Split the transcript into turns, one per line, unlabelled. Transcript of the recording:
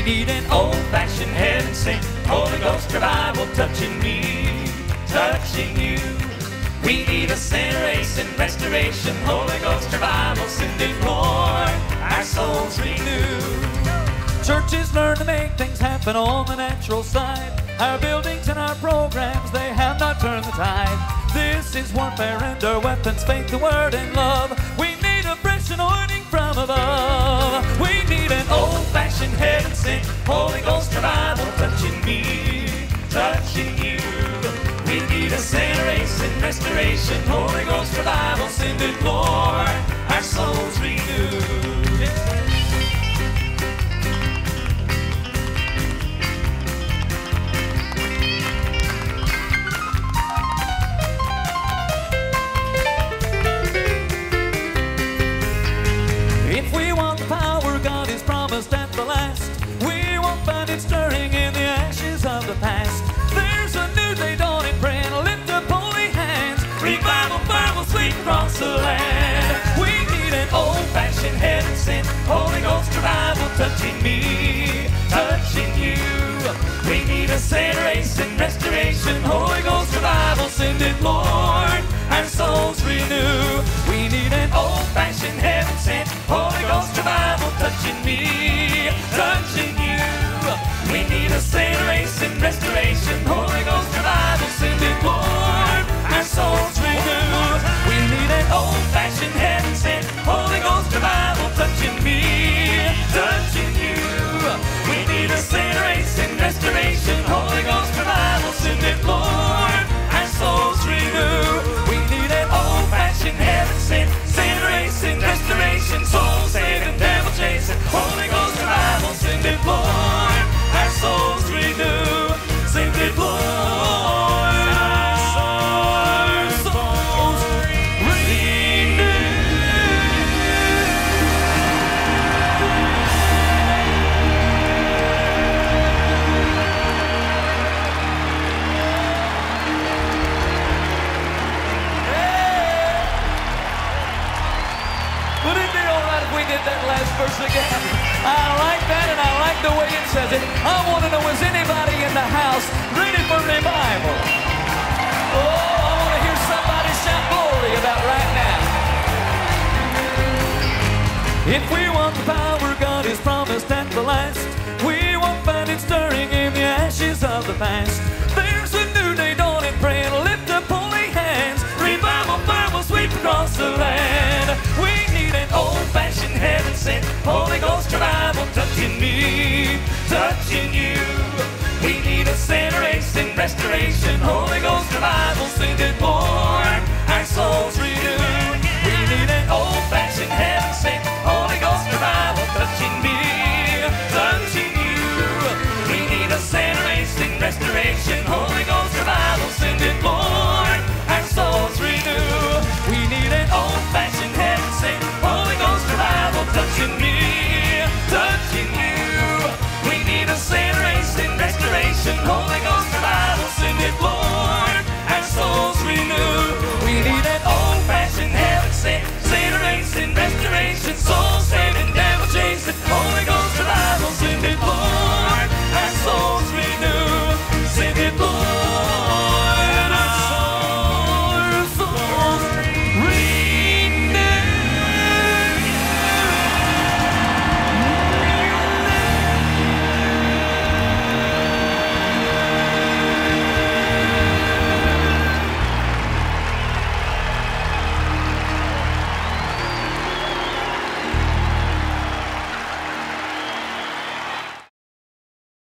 We need an old-fashioned heaven sent Holy Ghost revival touching me, touching you. We need a generation restoration, Holy Ghost revival, send it, Lord. Our souls renew. Churches learn to make things happen on the natural side. Our buildings and our programs, they have not turned the tide. This is warfare and our weapons, faith, the word, and love. We need a fresh anointing from above. Sent Holy Ghost revival touching me, touching you. We need a generation restoration, Holy Ghost revival, send it, Lord. Across the land. We need an old-fashioned heaven sent Holy Ghost revival touching me, touching you. We need a generation restoration, Holy Ghost revival, send it, Lord. Our souls renew. We need an old-fashioned heaven sent Holy Ghost revival touching me, touching did that last verse again? I like that and I like the way it says it. I want to know is anybody in the house ready for revival? Oh, I want to hear somebody shout glory about right now. If we want the power God has promised at the last, we won't find it stirring in the ashes of the past. restoration, Holy Ghost revival, sainted born.